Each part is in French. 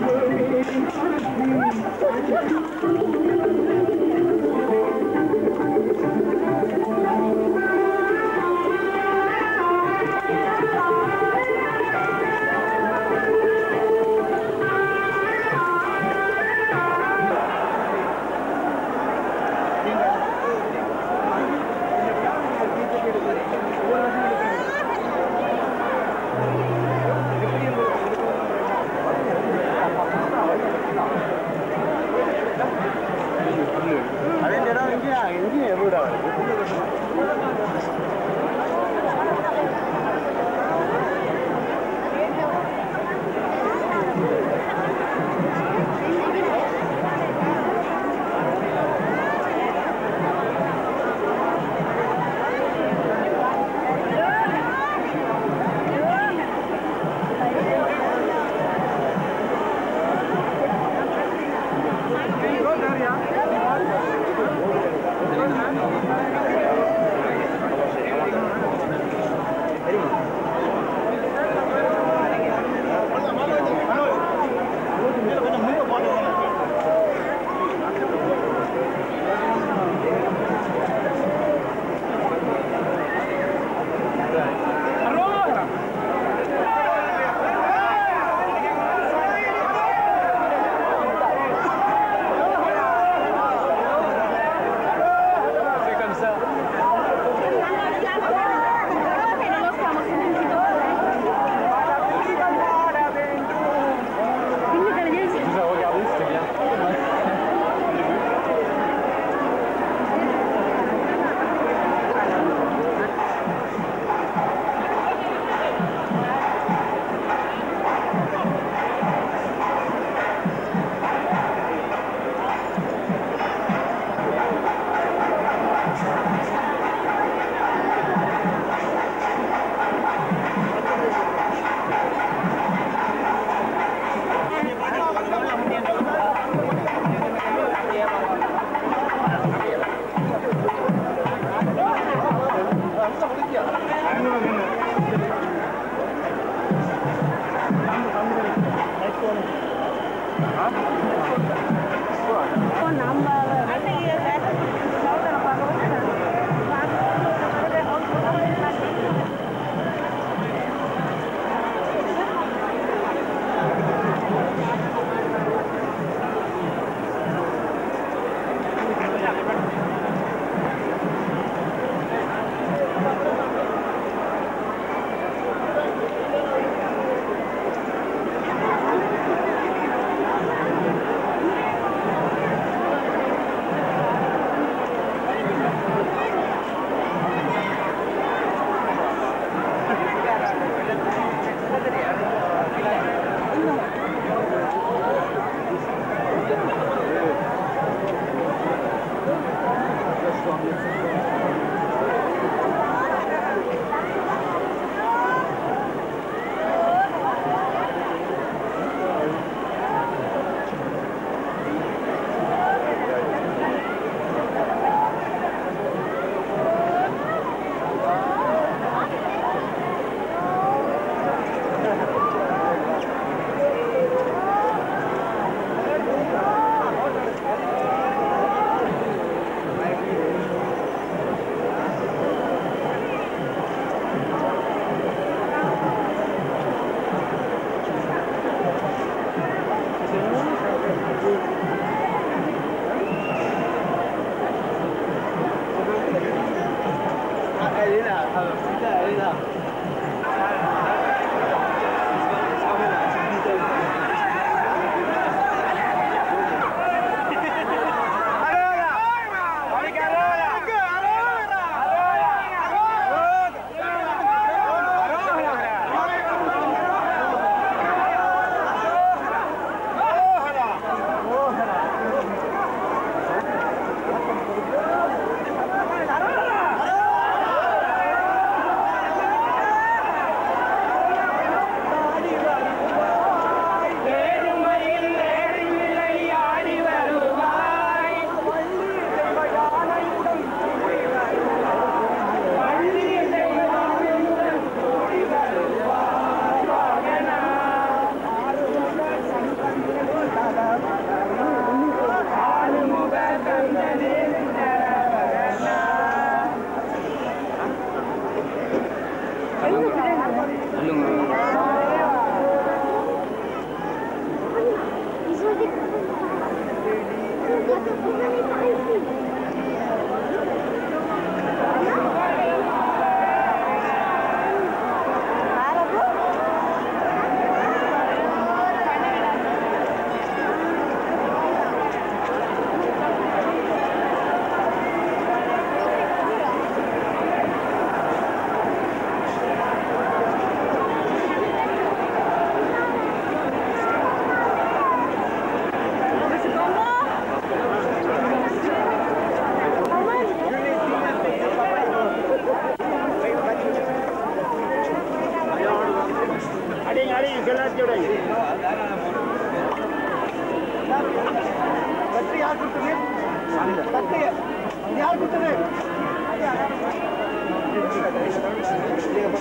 Thank you.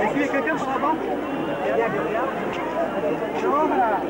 Est-ce qu'il y a quelqu'un par là-bas Non, voilà.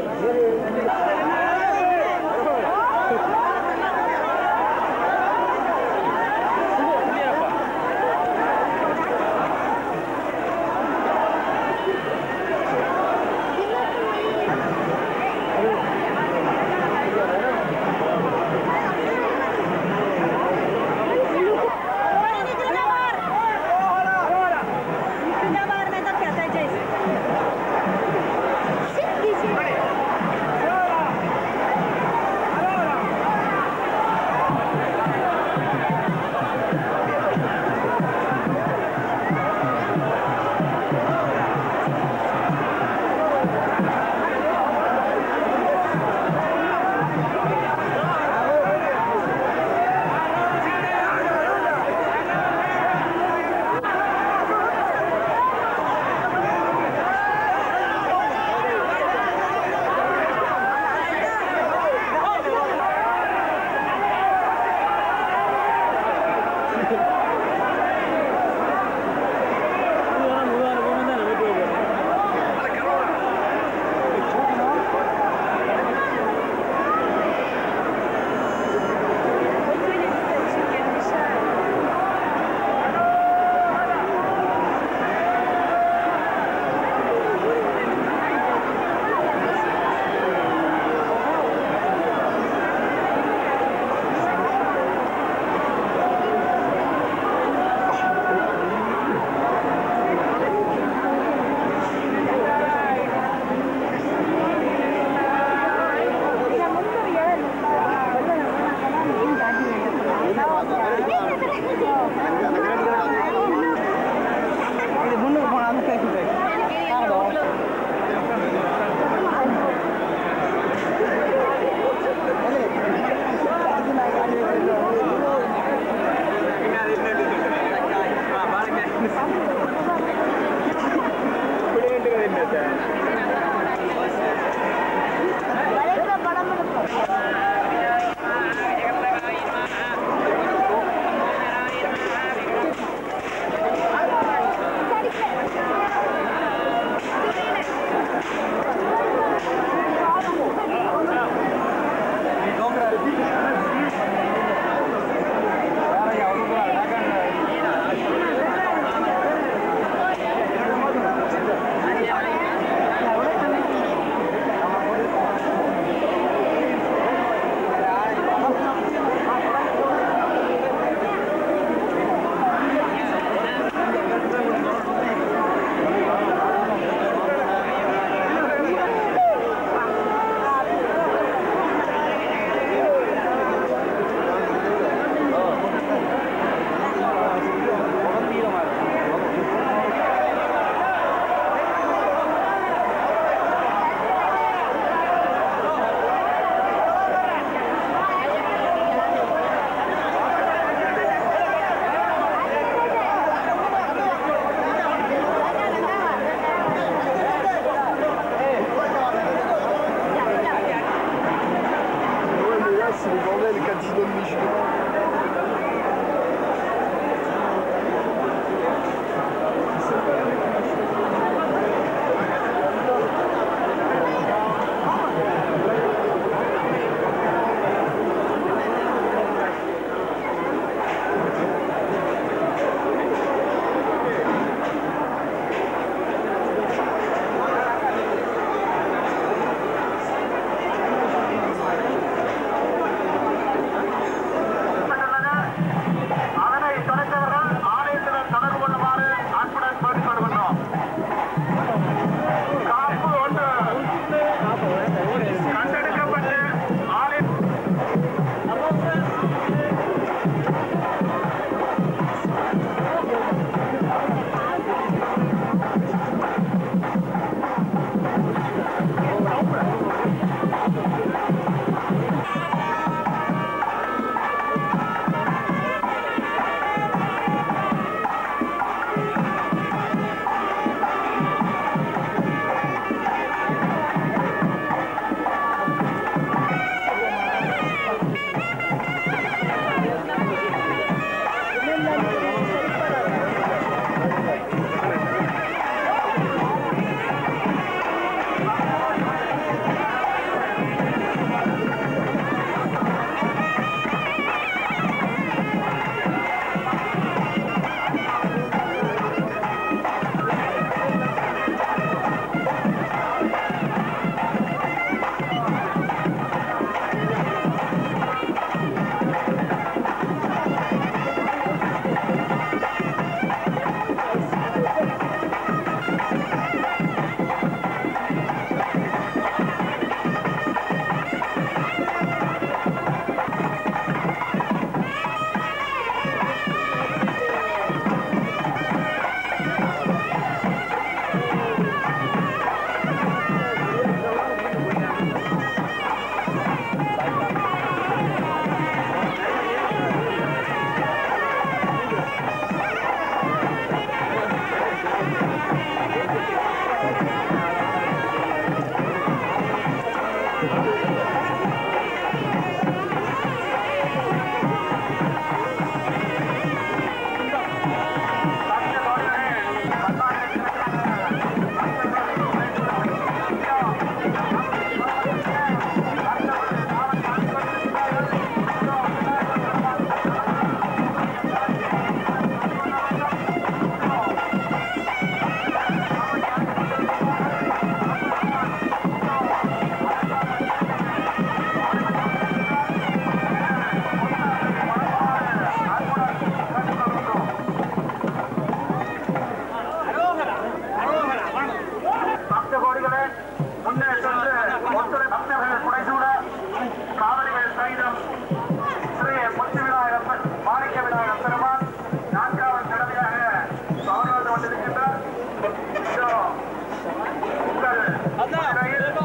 Adam,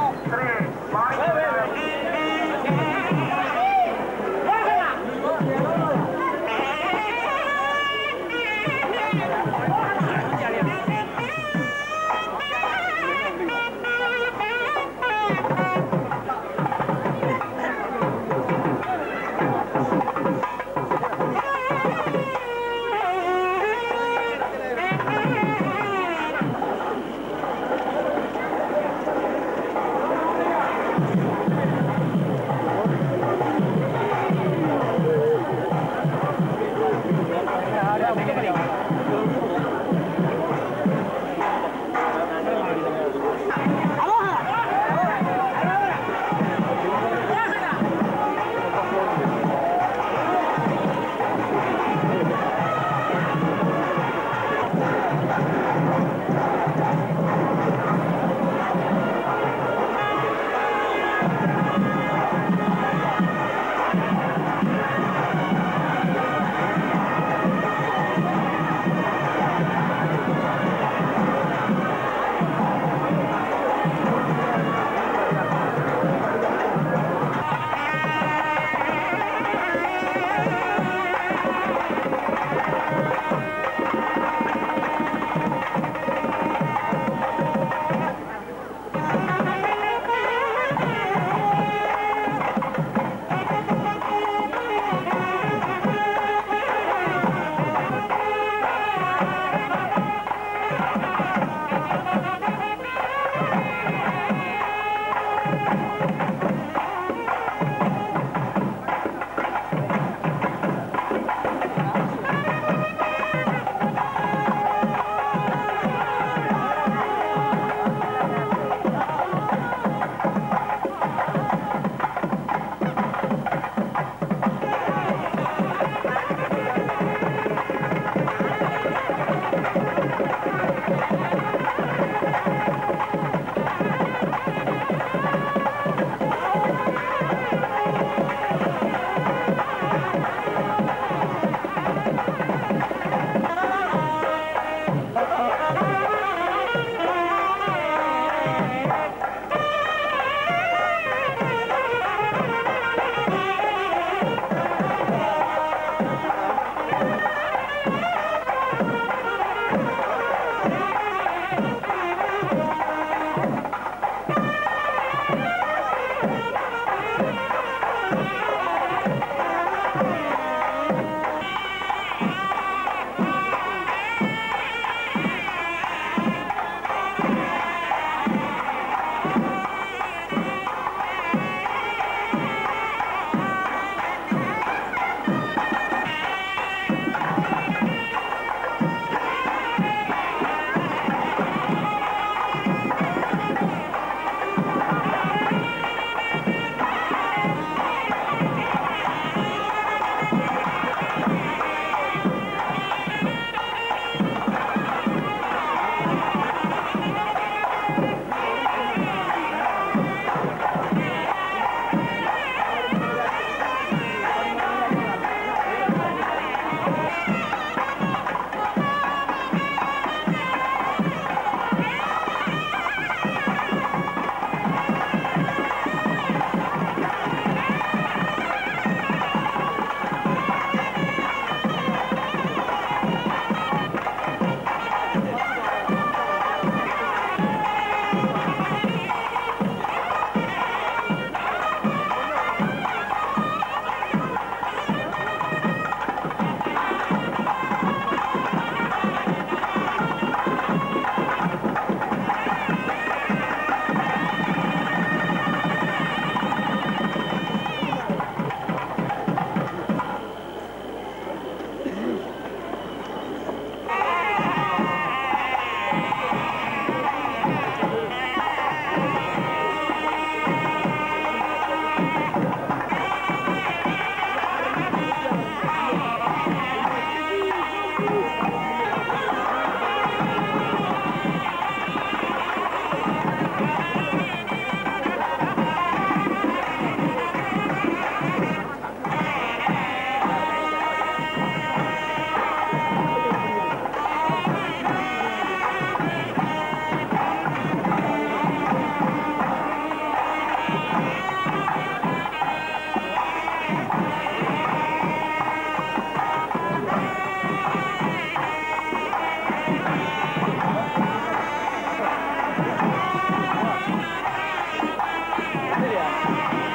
Yeah.